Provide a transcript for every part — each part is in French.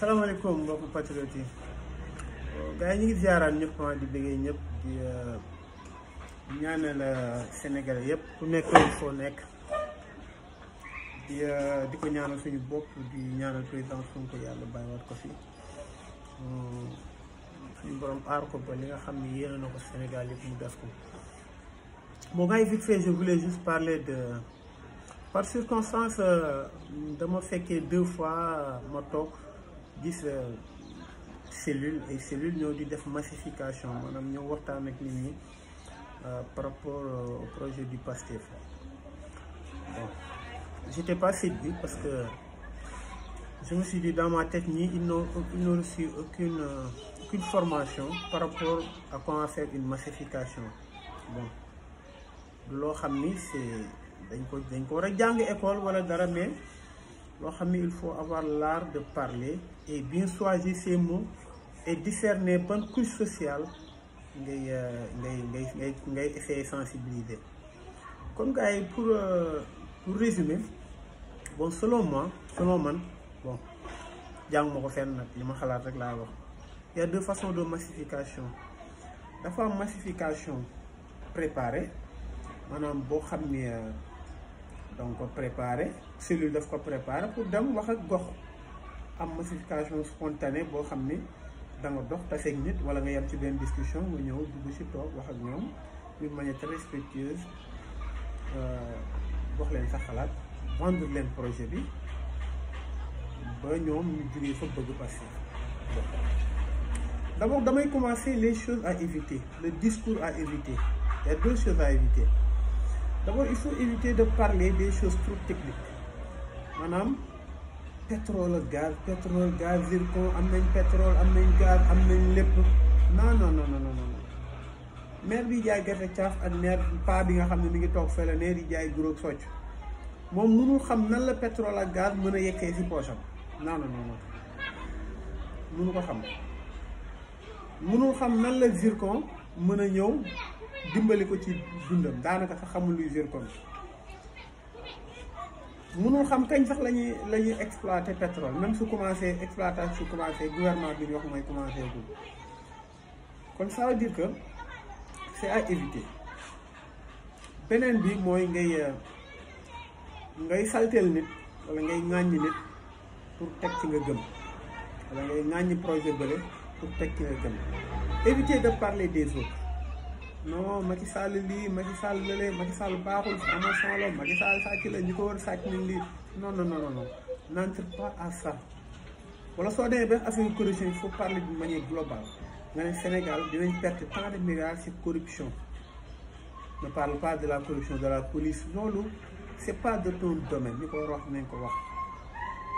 salaamaaleykum mbokku patriote yi gars yi ñu ngi ziaraan ah, di bëggee ñëpp di euh, ñaanal euh, Sénégal yëpp ku nekk foo nekk di euh, di ko ñaanal suñu bopp di ñaanal président Sonko yàlla bàyyiwaat ko fi hmm, suñu borom aar ko ba li nga xam ne yéene na ko Sénégal yëpp mu def ko bon gars yi vite fait je voulais juste parler de par circonstance dama fekkee deux fois ma toog. 10 euh, cellules et cellules de de massification Nous avons ak euh, par rapport euh, au projet du pasteur bon j'étais pas séduit parce que je me suis dit dans ma tête ils n'ont reçu aucune aucune formation par rapport à comment faire une massification bon c'est il faut avoir l'art de parler et bien choisir ses mots et discerner bonne couche sociale ngay euh, essayer de sensibiliser pour euh, pour résumer bon selon moi bon il y a deux façons de massification La la massification préparée donc préparer, préparé cellule daf pour dem wax ak am spontanée bo da nga dox nit wala nga ci discussion ci wax ak manière très respectueuse euh, vendre projet bi ba ñu passé d'abord damay commencer les choses à éviter le discours à éviter il deux choses à éviter D'abord, il faut éviter de parler des choses trop techniques. madame pétrole gaz pétrole gaz zircon amène pétrole amène gaz amène le non non non non non non Mère bi jaay gerte caaf ak maire paa bi nga xam ne mi ngi toog fële nee di jaay guróog socc que mënul xam nan la pétrole gaz mon a yekkee si non non non non mënu ko xam mënul xam nan la zircon mën a dimbali ko ci dundam daanaka sax xamul luy zircon mënul xam kañ sax la ñuy la ñuy exploité pétrole même su commencé exploitation su commencé gouvernement bi ñu wax mooy commencé gul kon ça que c'est à beneen bi mooy ngay ngay salteel nit wala ngay ŋàññi nit pour teg ci nga gëm wala ngay ŋàññi projet bële pour teg ci nga gëm éviter de parler des autres non Macky Sall li Macky Sall lële Macky Sall baaxul sama maçon Macky Sall sàcc la ñi ko war sàcc nañ non non non non n'entre pas à ça wala so demee benn affaire corruption il faut parler d'une manière globale nga ne Sénégal dinañ perte tant de milliards ci corruption ne parle pas de la corruption de la police Non, c' c'est pas de ton domaine ni ko wax nañ ko wax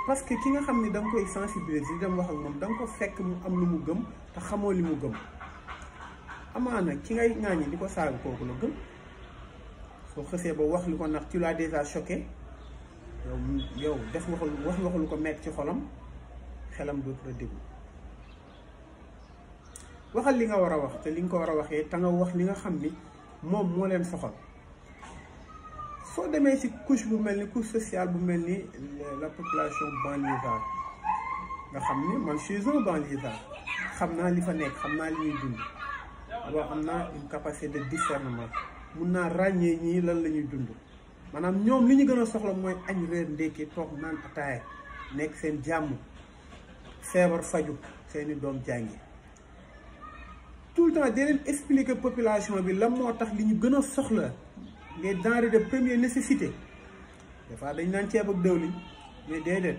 parce que ki nga xamni dang koy sensibiliser di dem wax ak mom dang ko fekk mu am lu mu gëm te xamoo li mu gëm. amana ki ngay ŋaañi di ko saaga kooku la gën soo ba wax liko nax tu l'as déjà choqué yow yow def nga xol wax nga xol ko met ci xolam xelam do la déglu waxal li nga wara wax te li nga wara waxé ta nga wax li nga xam ni mom mo leen soxal so démé ci couche bu melni couche sociale bu melni la population banlieue nga xam ni man je suis un banlieue xam naa li fa nekk xam naa li ñuy dund loo am na une capacité de discernement mun naa ràññee ñii lan la ñuy dund maanaam ñoom li ñu gën a soxla mooy añ reer ndékki toog naan ataaya nekk seen jàmm feebar faju seeni doom jàngi tout le temps di leen expliquer population bi lan moo tax li ñu gën a soxla les denrées de première nécessité des fois dañ naan ceeb ak dëwlin mais déedéet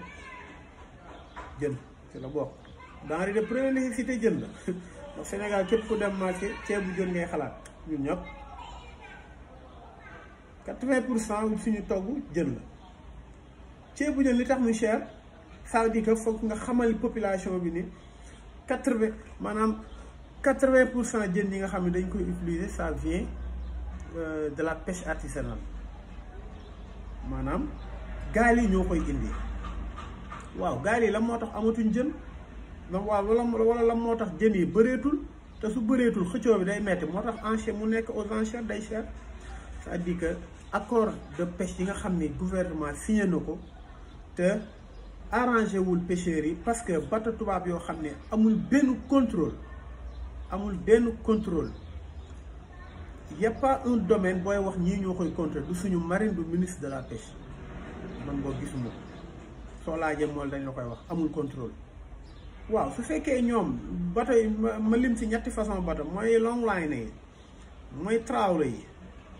jën ci la bokk Dari de première nécessité jën la au Sénégal képp ku dem marché ceebu jën ngay xalaat ñun ñëpp 80 suñu togg jën la ceebu jën li tax mu cher ça veut dire que foog nga xamal population bi ni quatre-vingt maanaam quatre yi nga dañ koy utiliser ça vient euh, de la pêche artisanale maanaam gaali ñokoy indi waaw gaali la motax amatuñ Donc voilà wala wala lan moo tax jën yi bëreetul te su bëreetul xëccoo bi day metti moo tax enchère mu nekk aux enchères day cher cest que accord de pêche yi nga xam gouvernement signé na ko te arrangé wul le yi parce que bateau tubaab yoo xam ne amul benn contrôle amul benn contrôle y a pas un domaine booy wax ñii ñoo koy contrôle du suñu marine du ministre de la pêche man boo gisuma soo laajee mool dañ la koy wax amul contrôle. waaw su fekkee ñoom bato yi ma lim si ñetti façon bato mooy long line yi mooy trawler yi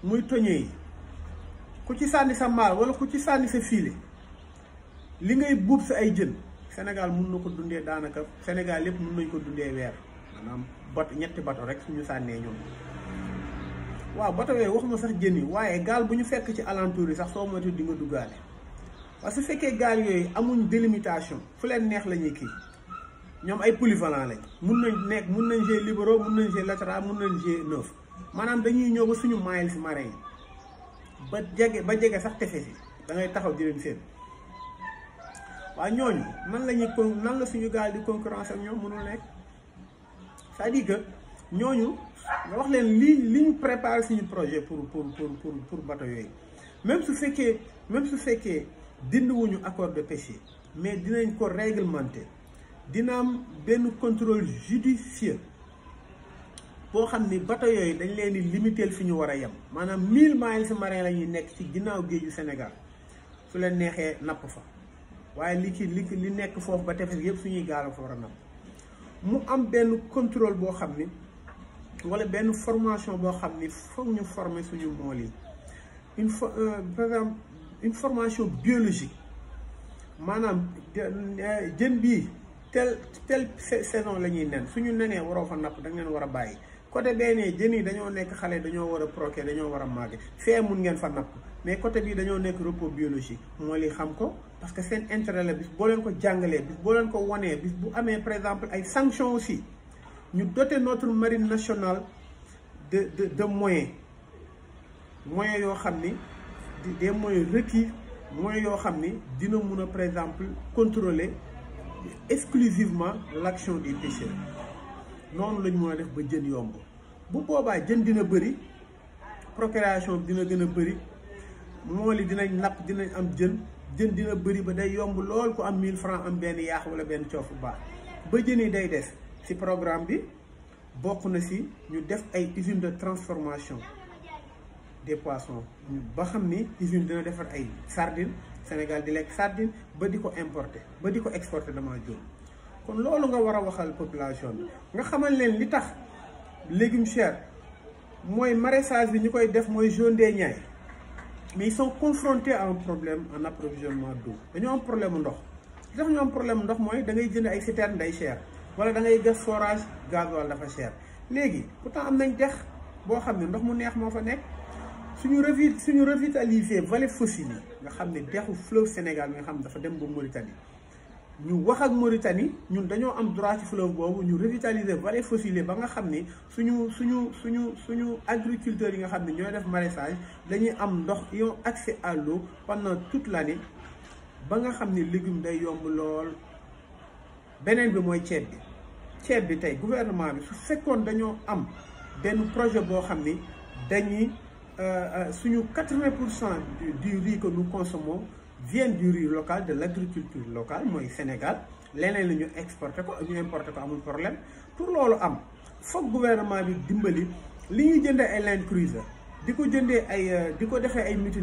muy toñe yi ku ci sànni sa maal wala ku ci sànni sa fiile li ngay buub sa ay jën Sénégal mun na ko dundee daanaka Sénégal yëpp mun nañ ko dundee weer maanaam bato ñetti bato rek ñu sànnee ñoom waaw bato yooyu waxuma sax jën yi waaye gaal bu ñu fekk ci alentour yi sax soo moytu di nga duggaale parce que fekkee gaal yooyu amuñ délimitation fu leen neex lañu kii ñom ay polyvalent lañ mën nañ nek mën nañ jouer libéro mën nañ jouer latéral mën nañ jouer neuf manam dañuy ñëw ba suñu maayal si marin ba jégué ba jégué sax tefe fi da ngay taxaw di leen seen wa ñooñu nan lañuy nan la suñu gaal di concurrence ak ñom mënul nek ça dit que ñooñu nga wax leen li li préparer suñu projet pour pour pour pour pour bateau yoy même su fekkee même su fekkee wuñu accord de pêche mais dinañ ko réglementer. dina am benn contrôle judiciaire boo xam ni bato yooyu dañ leen di limiteel fi ñu war a yem maanaam 1000 miles marins la ñuy nekk ci ginnaaw géeju Sénégal su leen neexee napp fa waaye li ci li li nekk foofu ba tefes yëpp suñuy gaal fa war a napp mu am benn contrôle boo xam ni wala benn formation boo xam ni foog ñu former suñu mool yi une for euh, exemple une formation biologique maanaam jën euh, bii. tel saison si nous suñu nenee waro fa nap da ngeen wara a côté benee nekk xalé dañoo wara dañoo wara qui ont des ngeen fa nap mais côté ont dañoo nekk repos biologique mo li xam ko parce que un intérêt la bis qui leen ko jàngalé bis ont leen ko woné bis bu par exemple des sanctions aussi ñu doter notre marine nationale de de de moyens moyens yo des moyens requis moyens yo xamni par exemple contrôler exclusivement l'action des pêcheurs noonu lañ mën def ba jën yomb bu boobaa jën dina bëri procréation dina gën a bëri mool dinañ napp dinañ am jën jën dina bëri ba day yomb lool ko am mille francs am benn yaax wala benn coofu baax ba jën yi day des ci programme bi bokk na si ñu def ay usine de transformation des poissons ba xam ni usine dina defar ay sardines Sénégal di sont sardine ba diko importer ba diko exporter dama population nga xamal li tax des mais ils sont confrontés à un problème en approvisionnement d'eau am problème ndox problème ndox da ngay jënd ay citerne cher wala da ngay forage dafa cher pourtant am nañ ndox suñu revi suñu revitaliser vallée fossile yi nga xam ne dexu fleuve Sénégal nga xam dafa dem ba Mauritanie ñu wax ak Mauritanie ñun dañoo am droit ci fleuve boobu ñu revitaliser vallée fossile ba nga xam ni suñu suñu suñu suñu agriculteurs yi nga xam ne ñooy def maraîchage dañuy am ndox yon accès à l'eau pendant toute l'année ba nga xam ni légume day yomb lool beneen bi mooy ceeb bi bi tey gouvernement bi su fekkoon dañoo am benn projet boo xam ni euh, euh, suñu 80 du riz que nous consommons vient du riz local de l'agriculture locale, locale mooy Sénégal leneen la ñu exporté ko ñu a ko problème pour le am le gouvernement bi dimbali li ñuy jëndee ay Land Cruiser di a jëndee ay euh, di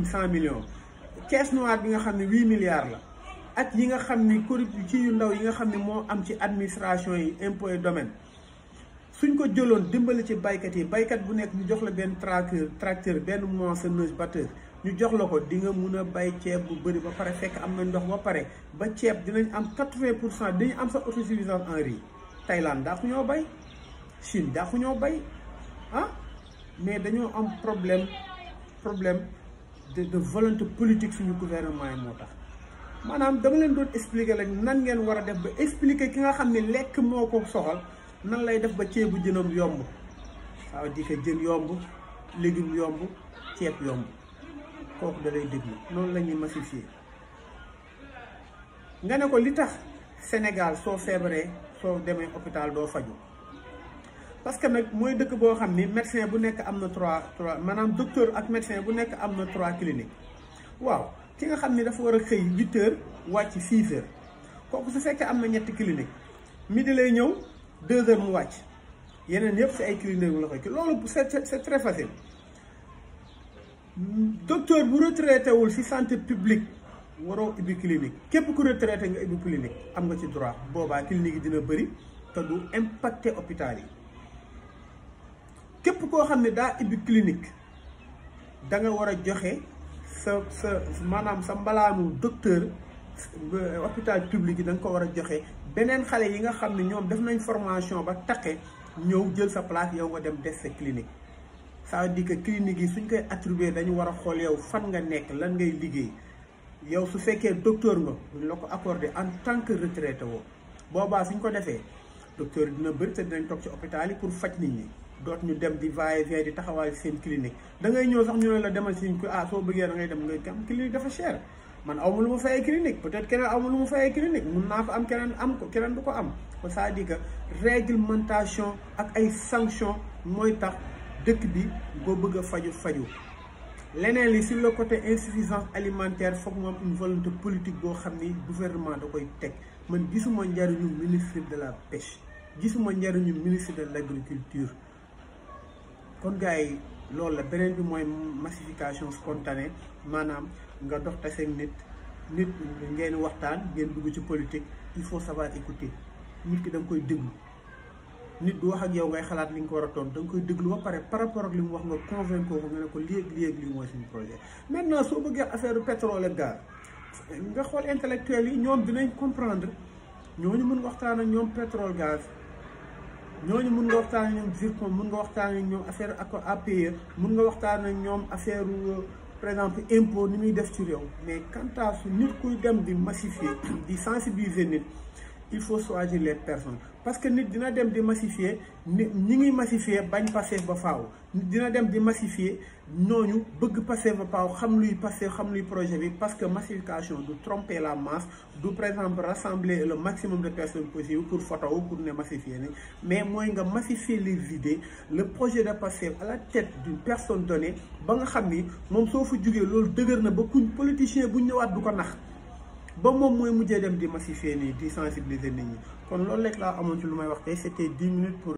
100 millions caisse noire bi nga 8 milliards la ak yi nga xam corruption, ci administration yi impôts domaines suñ ko jëloon dimbali ci baykat yi baykat bu nekk ñu jox la benn tracteur tracteur benn moissonneuse batteur ñu jox la ko di nga mun a bay ceeb bu bëri ba pare fekk am na ndox ba pare ba ceeb dinañ am 80 pour cent dañu am sa autosuffisance en riz Thaïlande daa bay Chine daa bay ah mais dañoo am problème problème de de volonté politique suñu gouvernement yi moo tax maanaam dama leen doon expliquer lañ nan ngeen war a def ba expliquer ki nga xam ne lekk moo ko soxal nan lay def ba ceebu jënam yomb waaw veut dire jën yomb légume yomb ceeb yomb kooku da lay déglu noonu la ñuy massifier nga ne ko li tax Sénégal soo feebaree soo demee hôpital doo faju parce que nag mooy dëkk boo xam ni médecin bu nekk am na trois trois manaam docteur ak médecin bu nekk am na trois cliniques waaw ki nga xam ni dafa war a xëy huit wàcc six kooku su fekkee am na ñetti mi di lay ñëw. deux heures mu wàcc yeneen yëpp si ay culi ndéegu la koy ci loolu c'est c'est très facile docteur bu retraité wul si santé publique waroo ubbi clinique képp ku retraité nga ubbi clinique am nga ci droit boobaa clinique yi dina bëri te du impacté hôpital yi képp koo xam ne daa ubbi clinique da nga war a joxe sa sa maanaam sa mbalaanu docteur Euh, hôpital public yi da nga ko war a joxe beneen xale yi nga xam ne ñoom def nañ formation ba taqe ñëw jël sa place yow nga dem des sa clinique ça veut que clinique yi suñ koy attribuer dañu war a xool yow fan nga nekk lan ngay liggéey yow su fekkee docteur nga duñ la ko accordé en tant que retraité woo boobaa suñ ko defee docteur yi dina bëri te dinañ toog ci hôpital yi pour faj nit ñi doot ñu dem di vaillé di taxawaay seen clinique dangay ñëw sax ñu ne la demal si ah soo bëggee ngay dem nga am clinique dafa cher. man aw ma lu ma fayee clinique peut-être keneen aw ma lu ma fayee clinique mun naa ko am keneen am ko keneen du ko am c'est-à-dire que réglementation ak ay sanctions mooy tax dëkk bi boo bëgg a faju faju leneen li sur le côté insuffisance alimentaire foog moom une volonté politique boo xam ni gouvernement da koy teg man gisuma njariñu ministre de la pêche gisuma njariñu ministre de l'agriculture kon gars yi loolu la beneen bi mooy massification spontanée maanaam nga dox taseeg nit nit ngeen waxtaan ngeen dugg ci politique il faut savoir écouter nit ki da koy déglu nit du wax ak yow ngay xalaat li nga ko war a tontu da nga koy déglu ba pare par rapport li mu wax nga convaincre ko nga ne ko lii ak lii ak lii mooy suñu projet. maintenant soo bëggee affaire pétrole ak gaz nga xool intellectuel yi ñoom dinañ comprendre ñooñu mën waxtaan ak ñoom pétrole gaz. ñooñu mun nga waxtaan ak ñoom zircon mun nga waxtaan ak ñoom affaire ak APE mun nga waxtaan ak ñoom affaire euh, par exemple impôt ni muy def ci réew mais quant su nit kuy dem di massifier di sensibiliser nit il faut choisir les personnes parce que nous devons dem nous massifier démassifier, nous ngi massifier nous devons démassifier, faaw nit dina dem di massifier nous bëgg passer, ba faaw xam luy xam projet parce que massification de tromper la masse de par exemple rassembler le maximum de personnes possibles pour photo pour ne massifier mais moi nga massifier les idées le projet de passer à la tête d'une personne donnée ba nga xam ni moom ba kuñ politicien bu ba moom mooy mujjee dem di massifier nii di sensibiliser nit ñi kon loolu rek laa amoon ci lu may wax tey c'était dix minutes pour